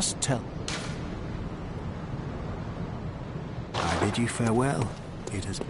Just tell. I bid you farewell. It has